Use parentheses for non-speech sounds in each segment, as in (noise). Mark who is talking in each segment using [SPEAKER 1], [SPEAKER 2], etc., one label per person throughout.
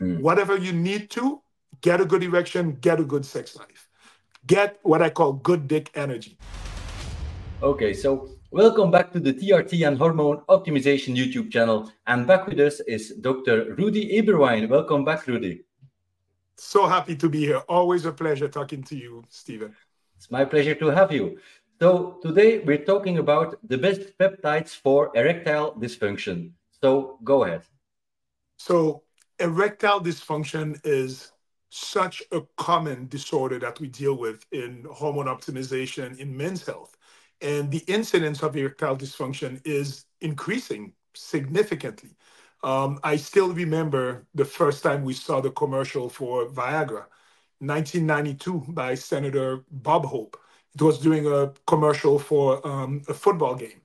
[SPEAKER 1] Mm. Whatever you need to, get a good erection, get a good sex life. Get what I call good dick energy.
[SPEAKER 2] Okay, so welcome back to the TRT and Hormone Optimization YouTube channel. And back with us is Dr. Rudy Eberwein. Welcome back, Rudy.
[SPEAKER 1] So happy to be here. Always a pleasure talking to you, Stephen.
[SPEAKER 2] It's my pleasure to have you. So today we're talking about the best peptides for erectile dysfunction. So go ahead.
[SPEAKER 1] So erectile dysfunction is such a common disorder that we deal with in hormone optimization in men's health. And the incidence of erectile dysfunction is increasing significantly. Um, I still remember the first time we saw the commercial for Viagra, 1992, by Senator Bob Hope. It was during a commercial for um, a football game.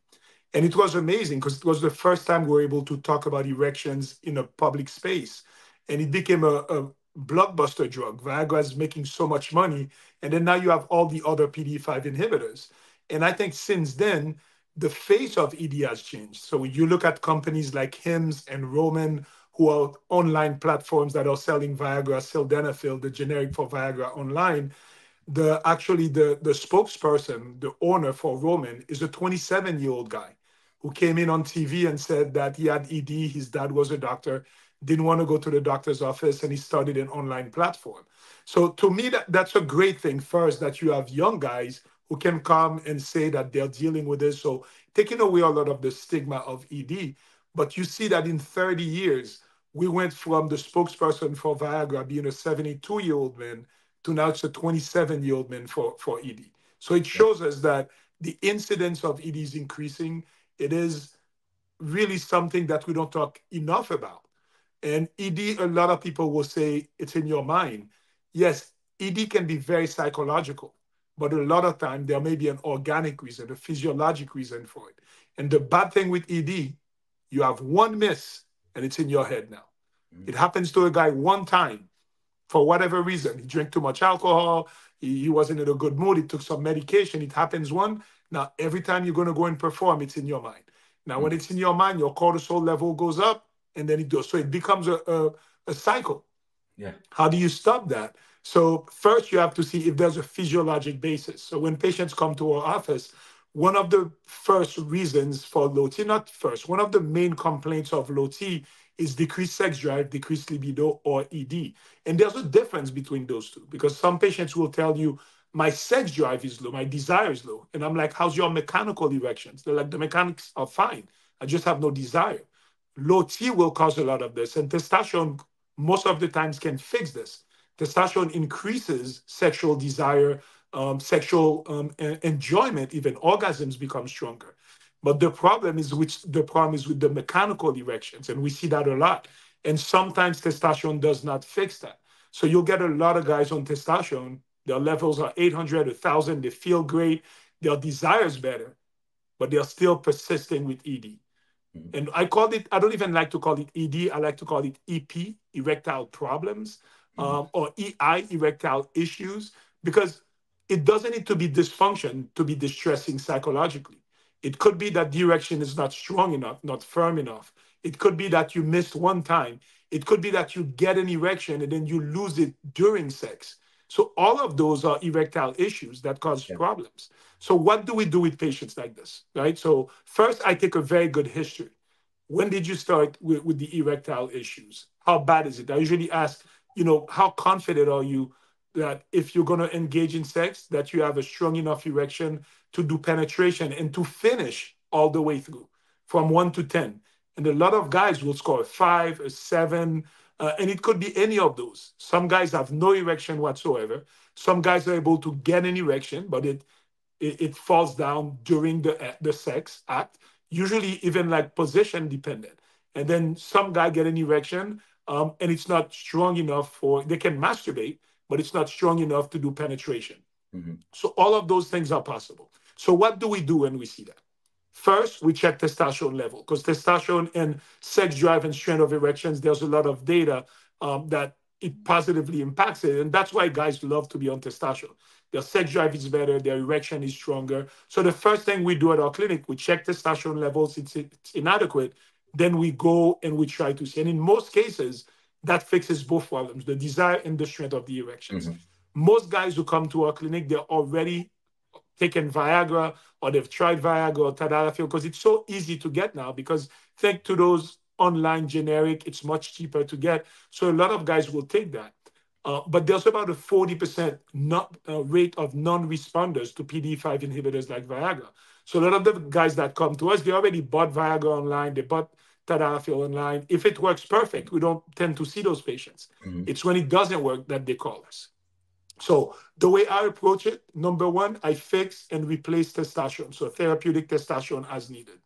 [SPEAKER 1] And it was amazing because it was the first time we were able to talk about erections in a public space. And it became a, a blockbuster drug. Viagra is making so much money. And then now you have all the other PDE5 inhibitors. And I think since then, the face of ED has changed. So when you look at companies like Hims and Roman, who are online platforms that are selling Viagra, sildenafil, the generic for Viagra online. The actually the the spokesperson, the owner for Roman, is a 27 year old guy who came in on TV and said that he had ED, his dad was a doctor, didn't want to go to the doctor's office, and he started an online platform. So to me, that, that's a great thing first that you have young guys who can come and say that they're dealing with this. So taking away a lot of the stigma of ED. But you see that in 30 years, we went from the spokesperson for Viagra being a 72 year old man to now it's a 27 year old man for, for ED. So it shows us that the incidence of ED is increasing it is really something that we don't talk enough about. And ED, a lot of people will say it's in your mind. Yes, ED can be very psychological, but a lot of time there may be an organic reason, a physiologic reason for it. And the bad thing with ED, you have one miss and it's in your head now. Mm-hmm. It happens to a guy one time for whatever reason. He drank too much alcohol, he, he wasn't in a good mood, he took some medication. It happens one, now, every time you're going to go and perform, it's in your mind. Now, mm-hmm. when it's in your mind, your cortisol level goes up and then it goes. So it becomes a, a, a cycle.
[SPEAKER 2] Yeah.
[SPEAKER 1] How do you stop that? So, first, you have to see if there's a physiologic basis. So, when patients come to our office, one of the first reasons for low T, not first, one of the main complaints of low T is decreased sex drive, decreased libido, or ED. And there's a difference between those two because some patients will tell you, my sex drive is low, my desire is low. And I'm like, how's your mechanical erections? They're like, the mechanics are fine. I just have no desire. Low T will cause a lot of this. And testosterone, most of the times, can fix this. Testosterone increases sexual desire, um, sexual um, enjoyment, even orgasms become stronger. But the problem is which the problem is with the mechanical erections, and we see that a lot. And sometimes testosterone does not fix that. So you'll get a lot of guys on testosterone their levels are 800, 1,000. They feel great. Their desire is better, but they're still persisting with ED. Mm-hmm. And I call it, I don't even like to call it ED. I like to call it EP, erectile problems, mm-hmm. um, or EI, erectile issues, because it doesn't need to be dysfunction to be distressing psychologically. It could be that the erection is not strong enough, not firm enough. It could be that you missed one time. It could be that you get an erection and then you lose it during sex. So all of those are erectile issues that cause yeah. problems. So what do we do with patients like this, right? So first, I take a very good history. When did you start with, with the erectile issues? How bad is it? I usually ask, you know, how confident are you that if you're going to engage in sex, that you have a strong enough erection to do penetration and to finish all the way through from one to 10. And a lot of guys will score a five, a seven, uh, and it could be any of those. Some guys have no erection whatsoever. Some guys are able to get an erection, but it it, it falls down during the uh, the sex act. Usually, even like position dependent. And then some guy get an erection, um, and it's not strong enough for they can masturbate, but it's not strong enough to do penetration. Mm-hmm. So all of those things are possible. So what do we do when we see that? First, we check testosterone level because testosterone and sex drive and strength of erections, there's a lot of data um, that it positively impacts it. And that's why guys love to be on testosterone. Their sex drive is better, their erection is stronger. So the first thing we do at our clinic, we check testosterone levels, it's, it's inadequate. Then we go and we try to see. And in most cases, that fixes both problems, the desire and the strength of the erections. Mm-hmm. Most guys who come to our clinic, they're already taken Viagra or they've tried Viagra or Tadalafil because it's so easy to get now because thanks to those online generic, it's much cheaper to get. So a lot of guys will take that. Uh, but there's about a 40% not, uh, rate of non-responders to PD5 inhibitors like Viagra. So a lot of the guys that come to us, they already bought Viagra online, they bought Tadalafil online. If it works perfect, we don't tend to see those patients. Mm-hmm. It's when it doesn't work that they call us. So the way I approach it, number one, I fix and replace testosterone, so therapeutic testosterone as needed.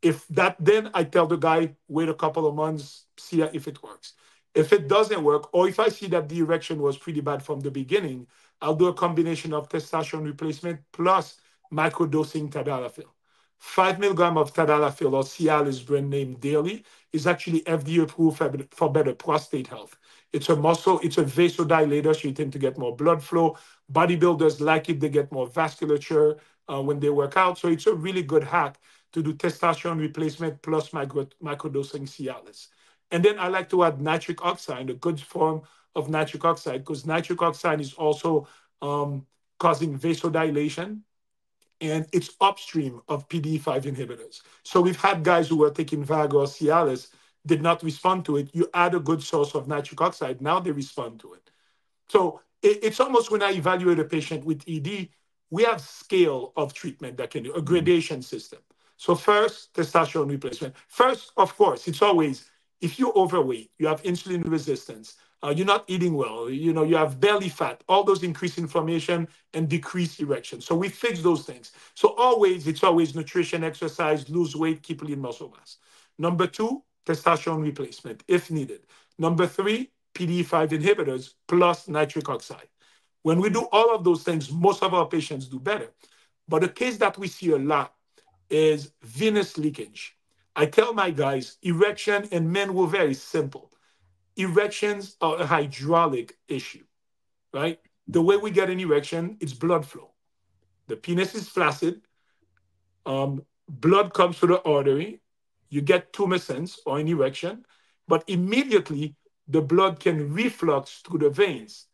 [SPEAKER 1] If that, then I tell the guy, wait a couple of months, see if it works. If it doesn't work, or if I see that the erection was pretty bad from the beginning, I'll do a combination of testosterone replacement plus microdosing tadalafil. Five milligram of tadalafil or Cialis brand name daily is actually FDA approved for, for better prostate health. It's a muscle, it's a vasodilator, so you tend to get more blood flow. Bodybuilders like it, they get more vasculature uh, when they work out. So it's a really good hack to do testosterone replacement plus micro, microdosing Cialis. And then I like to add nitric oxide, a good form of nitric oxide, because nitric oxide is also um, causing vasodilation and it's upstream of PDE5 inhibitors. So we've had guys who were taking Viagra or Cialis, did not respond to it. You add a good source of nitric oxide, now they respond to it. So it, it's almost when I evaluate a patient with ED, we have scale of treatment that can do, a gradation system. So first, testosterone replacement. First, of course, it's always, if you're overweight, you have insulin resistance, uh, you're not eating well, you know, you have belly fat, all those increase inflammation and decrease erection. So we fix those things. So always, it's always nutrition, exercise, lose weight, keep lean muscle mass. Number two, testosterone replacement if needed. Number three, PDE5 inhibitors plus nitric oxide. When we do all of those things, most of our patients do better. But the case that we see a lot is venous leakage. I tell my guys, erection in men were very simple erections are a hydraulic issue, right? The way we get an erection, it's blood flow. The penis is flaccid. Um, blood comes to the artery. You get tumescence or an erection, but immediately the blood can reflux through the veins.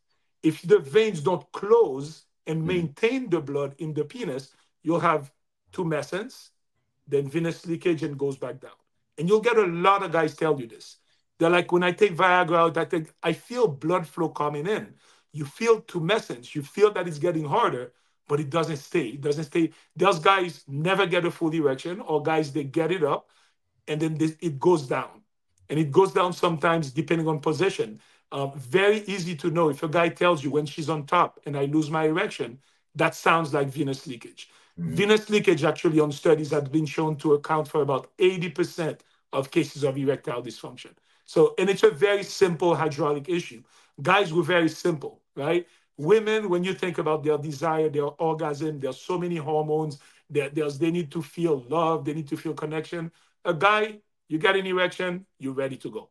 [SPEAKER 1] If the veins don't close and hmm. maintain the blood in the penis, you'll have tumescence, then venous leakage and goes back down. And you'll get a lot of guys tell you this. They're like, when I take Viagra out, I think I feel blood flow coming in. You feel tumescence. You feel that it's getting harder, but it doesn't stay. It doesn't stay. Those guys never get a full erection, or guys they get it up, and then this, it goes down, and it goes down sometimes depending on position. Uh, very easy to know if a guy tells you when she's on top and I lose my erection, that sounds like venous leakage. Mm-hmm. Venous leakage actually on studies has been shown to account for about 80% of cases of erectile dysfunction. So, and it's a very simple hydraulic issue. Guys were very simple, right? Women, when you think about their desire, their orgasm, there's so many hormones. there's they need to feel love, they need to feel connection. A guy, you get an erection, you're ready to go,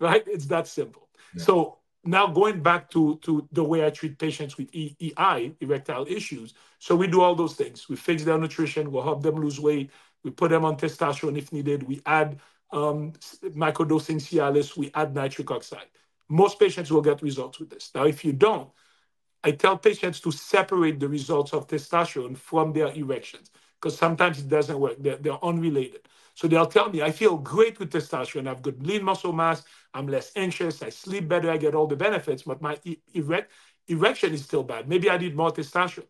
[SPEAKER 1] right? It's that simple. Yeah. So now going back to, to the way I treat patients with EI, erectile issues. So we do all those things. We fix their nutrition, we'll help them lose weight, we put them on testosterone if needed, we add um, microdosing Cialis, we add nitric oxide. Most patients will get results with this. Now, if you don't, I tell patients to separate the results of testosterone from their erections because sometimes it doesn't work. They're, they're, unrelated. So they'll tell me, I feel great with testosterone. I've got lean muscle mass. I'm less anxious. I sleep better. I get all the benefits, but my erect, erection is still bad. Maybe I need more testosterone.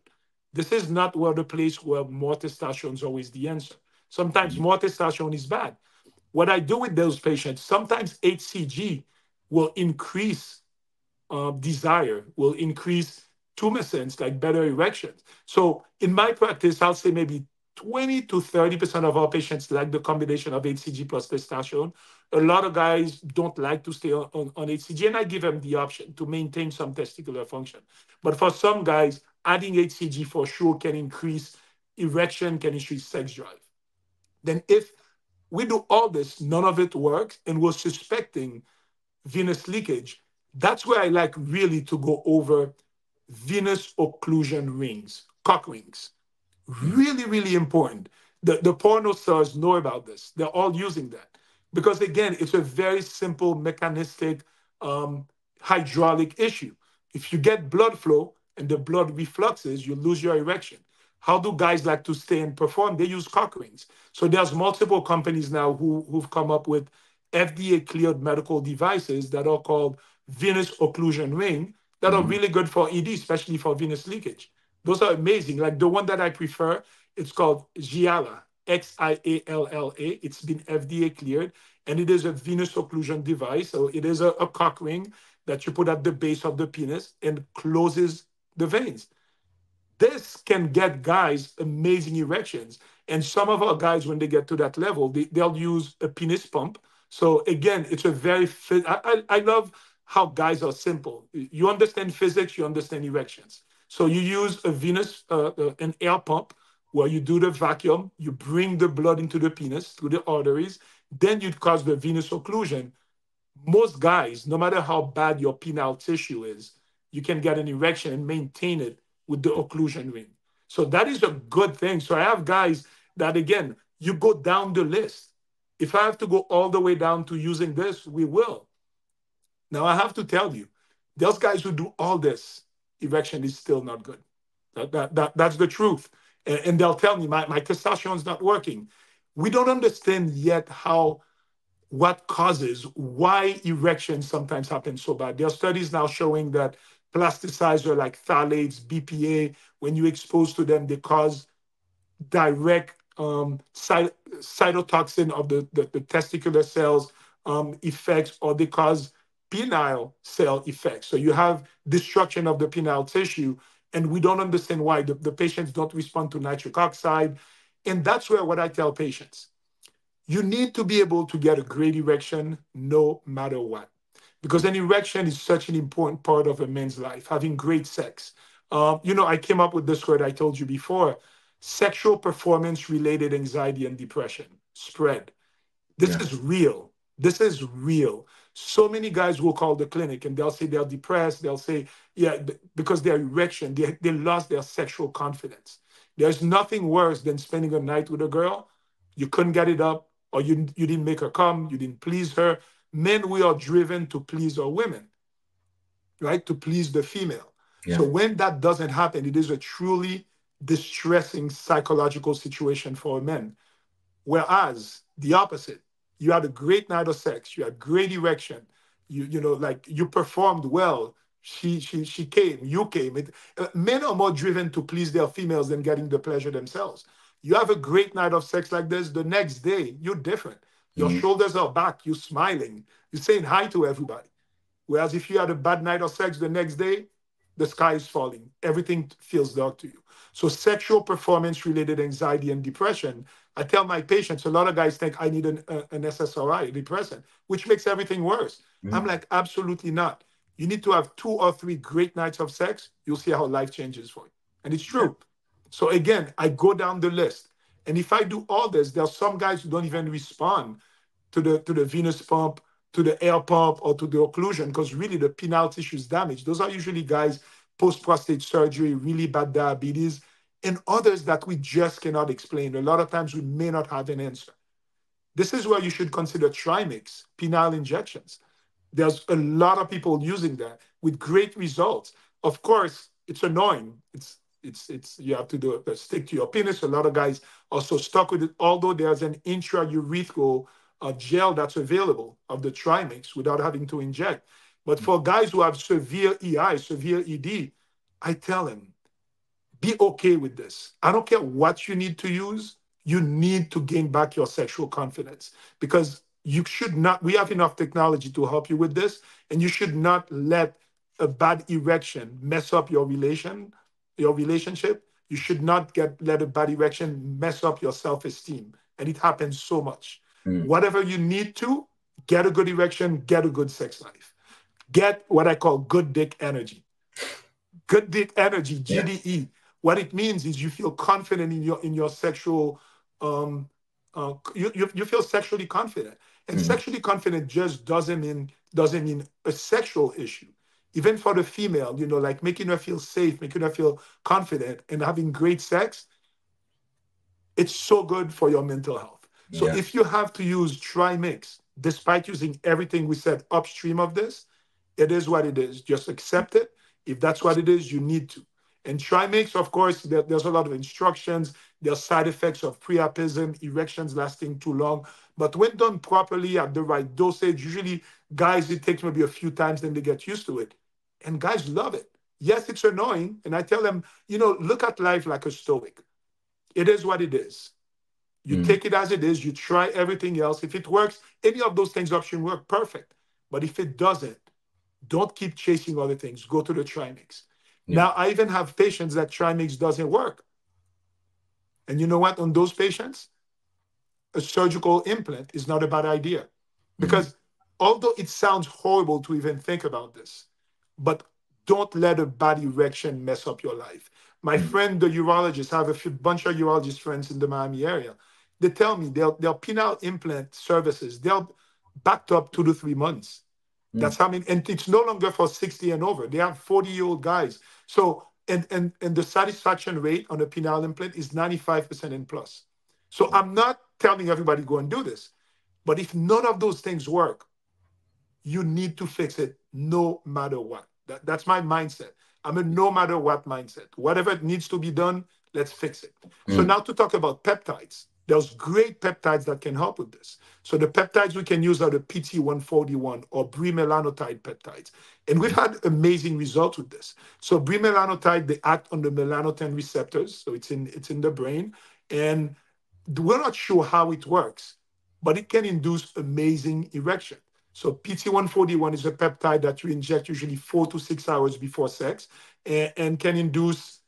[SPEAKER 1] This is not where the place where more testosterone is always the answer. Sometimes mm-hmm. more testosterone is bad. What I do with those patients, sometimes HCG will increase uh, desire, will increase tumescence, like better erections. So in my practice, I'll say maybe 20 to 30% of our patients like the combination of HCG plus testosterone. A lot of guys don't like to stay on, on, on, HCG, and I give them the option to maintain some testicular function. But for some guys, adding HCG for sure can increase erection, can increase sex drive. Then if we do all this, none of it works, and we're suspecting venous leakage. That's where I like really to go over venous occlusion rings, cock rings. Really, really important. The, the porno stars know about this. They're all using that. Because again, it's a very simple mechanistic um, hydraulic issue. If you get blood flow and the blood refluxes, you lose your erection. How do guys like to stay and perform? They use cock rings. So there's multiple companies now who, who've come up with FDA cleared medical devices that are called venous occlusion ring that mm-hmm. are really good for ED, especially for venous leakage. Those are amazing. Like the one that I prefer, it's called Xialla, X I A L L A. It's been FDA cleared and it is a venous occlusion device. So it is a, a cock ring that you put at the base of the penis and closes the veins. This can get guys amazing erections. And some of our guys, when they get to that level, they, they'll use a penis pump. So again, it's a very, I, I, I love how guys are simple. You understand physics, you understand erections. So you use a venous, uh, uh, an air pump where you do the vacuum, you bring the blood into the penis through the arteries, then you'd cause the venous occlusion. Most guys, no matter how bad your penile tissue is, you can get an erection and maintain it with the occlusion ring. So that is a good thing. So I have guys that, again, you go down the list. If I have to go all the way down to using this, we will. Now, I have to tell you, those guys who do all this, erection is still not good. That, that, that, that's the truth. And, and they'll tell me, my, my testosterone's not working. We don't understand yet how what causes why erections sometimes happen so bad. There are studies now showing that plasticizer like phthalates, BPA, when you expose to them, they cause direct um, cytotoxin of the, the, the testicular cells um, effects, or they cause penile cell effects. So you have destruction of the penile tissue, and we don't understand why the, the patients don't respond to nitric oxide. And that's where what I tell patients you need to be able to get a great erection no matter what because an erection is such an important part of a man's life, having great sex. Um, you know, I came up with this word I told you before sexual performance related anxiety and depression spread. This yeah. is real. This is real. So many guys will call the clinic and they'll say they're depressed. They'll say, yeah, because their erection, they, they lost their sexual confidence. There's nothing worse than spending a night with a girl. You couldn't get it up, or you, you didn't make her come, you didn't please her, men we are driven to please our women right to please the female yeah. so when that doesn't happen it is a truly distressing psychological situation for men whereas the opposite you had a great night of sex you had great erection you you know like you performed well she she she came you came it, uh, men are more driven to please their females than getting the pleasure themselves you have a great night of sex like this the next day you're different your mm-hmm. shoulders are back. You're smiling. You're saying hi to everybody. Whereas if you had a bad night of sex the next day, the sky is falling. Everything feels dark to you. So sexual performance related anxiety and depression. I tell my patients, a lot of guys think I need an, uh, an SSRI, a depressant, which makes everything worse. Mm-hmm. I'm like, absolutely not. You need to have two or three great nights of sex. You'll see how life changes for you. And it's true. So again, I go down the list. And if I do all this, there are some guys who don't even respond to the to the venous pump, to the air pump, or to the occlusion because really the penile tissue is damaged. Those are usually guys post prostate surgery, really bad diabetes, and others that we just cannot explain. A lot of times we may not have an answer. This is where you should consider trimix, penile injections. There's a lot of people using that with great results. Of course, it's annoying. It's it's it's you have to do it, stick to your penis. A lot of guys also stuck with it. Although there's an intraurethral uh, gel that's available of the trimix without having to inject. But for guys who have severe EI, severe ED, I tell them, be okay with this. I don't care what you need to use. You need to gain back your sexual confidence because you should not. We have enough technology to help you with this, and you should not let a bad erection mess up your relation your relationship, you should not get let a bad erection mess up your self-esteem. And it happens so much. Mm. Whatever you need to, get a good erection, get a good sex life. Get what I call good dick energy. Good dick energy, GDE. Yeah. What it means is you feel confident in your in your sexual um uh, you, you, you feel sexually confident. And mm. sexually confident just doesn't mean doesn't mean a sexual issue even for the female, you know, like making her feel safe, making her feel confident, and having great sex, it's so good for your mental health. So yeah. if you have to use Trimix, despite using everything we said upstream of this, It is what it is. Just accept it. If that's what it is, you need to. And trimix, of course, there, there's a lot of instructions. There's side effects of priapism, erections lasting too long. But when done properly at the right dosage, usually guys, it takes maybe a few times, then they get used to it. And guys love it. Yes, it's annoying. And I tell them, you know, look at life like a stoic. It is what it is. You mm. take it as it is. You try everything else. If it works, any of those things option work perfect. But if it doesn't, don't keep chasing other things. Go to the trimix. Yeah. Now, I even have patients that trimix doesn't work. And you know what? On those patients, a surgical implant is not a bad idea. Mm-hmm. Because mm-hmm. although it sounds horrible to even think about this, but don't let a bad erection mess up your life. My mm-hmm. friend, the urologist, I have a few, bunch of urologist friends in the Miami area. They tell me their, their penile implant services, they're backed up two to three months. Mm. That's how I many, and it's no longer for 60 and over. They have 40 year old guys. So, and, and, and the satisfaction rate on a penile implant is 95% and plus. So I'm not telling everybody go and do this, but if none of those things work, you need to fix it no matter what. That, that's my mindset. I'm a no matter what mindset. Whatever needs to be done, let's fix it. Mm. So now to talk about peptides. There's great peptides that can help with this. So the peptides we can use are the PT141 or bremelanotide peptides. And we've had amazing results with this. So bremelanotide, they act on the melanotan receptors. So it's in, it's in the brain. And we're not sure how it works, but it can induce amazing erection. So PT141 is a peptide that you inject usually four to six hours before sex and, and can induce,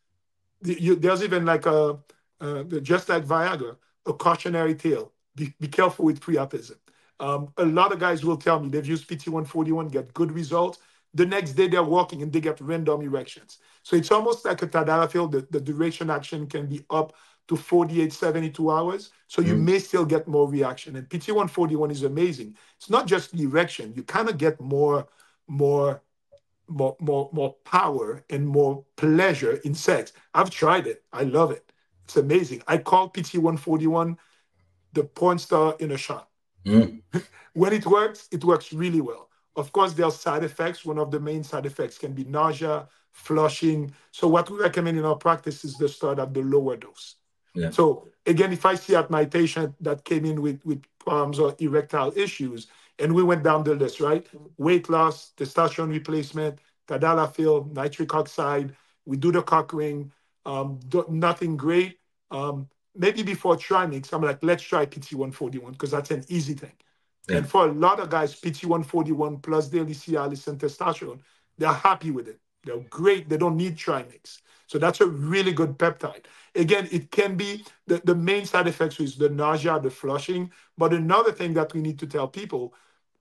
[SPEAKER 1] there's even like a, uh, just like Viagra, a cautionary tale. Be, be careful with priapism. Um, a lot of guys will tell me they've used PT141, get good results. The next day they're walking and they get random erections. So it's almost like a tadalafil. The, the duration action can be up to 48, 72 hours. So you mm. may still get more reaction. And PT141 is amazing. It's not just the erection. You kind of get more, more, more, more, more power and more pleasure in sex. I've tried it. I love it. It's amazing. I call PT141 the porn star in a shot. Mm. (laughs) when it works, it works really well. Of course, there are side effects. One of the main side effects can be nausea, flushing. So what we recommend in our practice is to start at the lower dose. Yeah. So again, if I see at my patient that came in with, with problems or erectile issues, and we went down the list, right? Weight loss, testosterone replacement, tadalafil, nitric oxide, we do the cock ring, um, nothing great. Um, maybe before trimix, I'm like, let's try PT141 because that's an easy thing. Yeah. And for a lot of guys, PT141 plus daily Cialis and testosterone, they're happy with it. They're great. They don't need trimix. So that's a really good peptide. Again, it can be the, the main side effects is the nausea, the flushing. But another thing that we need to tell people,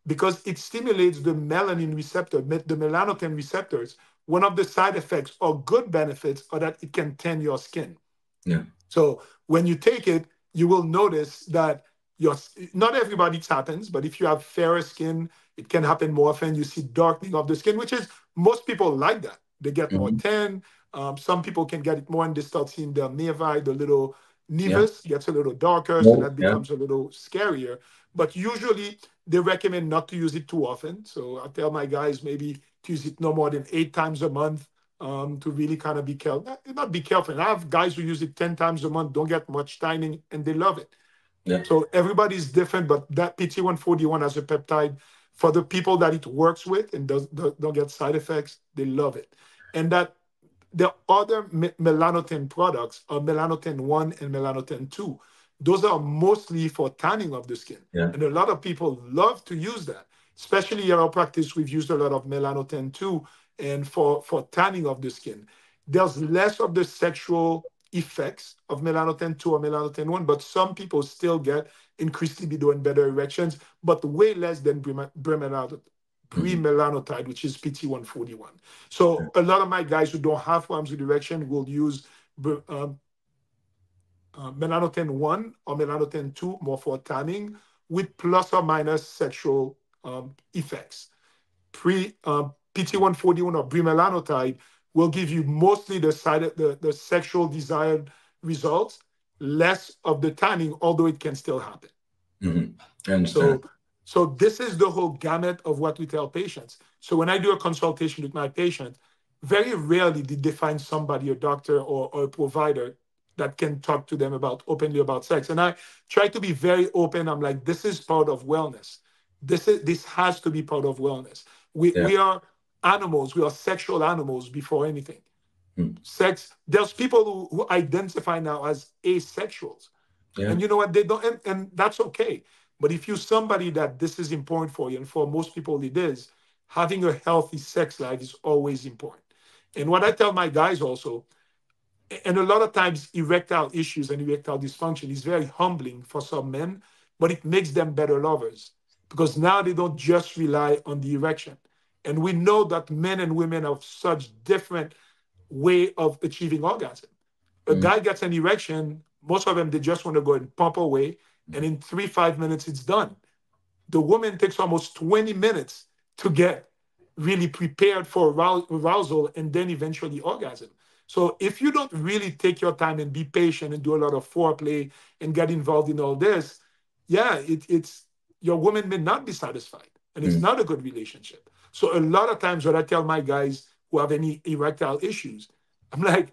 [SPEAKER 1] because it stimulates the melanin receptor, the melanotan receptors, one of the side effects or good benefits are that it can tan your skin.
[SPEAKER 2] Yeah.
[SPEAKER 1] So when you take it, you will notice that your not everybody it happens, but if you have fairer skin, it can happen more often. You see darkening of the skin, which is most people like that. They get mm-hmm. more tan. Um, some people can get it more and they start seeing the nevi, the little nevus yeah. gets a little darker, so that becomes yeah. a little scarier. But usually they recommend not to use it too often. So I tell my guys maybe use it no more than eight times a month um, to really kind of be careful. Not, be careful. And I have guys who use it 10 times a month, don't get much tanning, and they love it. Yeah. So everybody's different, but that PT141 as a peptide, for the people that it works with and does, don't get side effects, they love it. And that the other melanotan products are melanotan 1 and melanotan 2. Those are mostly for tanning of the skin. Yeah. And a lot of people love to use that especially in our practice, we've used a lot of melanotan 2 and for, for tanning of the skin. There's less of the sexual effects of melanotan 2 or melanotan 1, but some people still get increased libido and better erections, but way less than bremelanotide, bremelanotide which is PT141. So a lot of my guys who don't have problems with erection will use um, uh, melanotan 1 or melanotan 2 more for tanning with plus or minus sexual um, effects. Pre um, PT141 or bremelanotide will give you mostly the side the, the sexual desired results, less of the tanning, although it can still happen.
[SPEAKER 2] Mm-hmm.
[SPEAKER 1] So, so this is the whole gamut of what we tell patients. So when I do a consultation with my patient, very rarely did they find somebody, a doctor or, or a provider that can talk to them about openly about sex. And I try to be very open. I'm like, this is part of wellness. This is this has to be part of wellness. We yeah. we are animals. We are sexual animals before anything. Hmm. Sex. There's people who, who identify now as asexuals, yeah. and you know what? They don't, and, and that's okay. But if you're somebody that this is important for you, and for most people it is, having a healthy sex life is always important. And what I tell my guys also, and a lot of times erectile issues and erectile dysfunction is very humbling for some men, but it makes them better lovers because now they don't just rely on the erection. And we know that men and women have such different way of achieving orgasm. A mm. guy gets an erection, most of them they just want to go and pump away, and in three, five minutes it's done. The woman takes almost 20 minutes to get really prepared for arousal and then eventually orgasm. So if you don't really take your time and be patient and do a lot of foreplay and get involved in all this, yeah, it, it's your woman may not be satisfied and it's mm. not a good relationship. So a lot of times when I tell my guys who have any erectile issues, I'm like,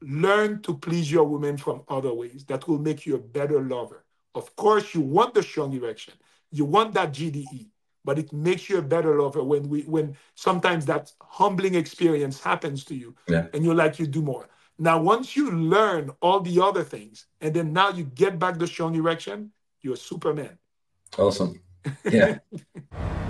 [SPEAKER 1] learn to please your woman from other ways that will make you a better lover. Of course, you want the strong erection, you want that GDE, but it makes you a better lover when we when sometimes that humbling experience happens to you yeah. and you're like you do more now once you learn all the other things and then now you get back the strong erection you're superman.
[SPEAKER 2] Awesome. Yeah (laughs)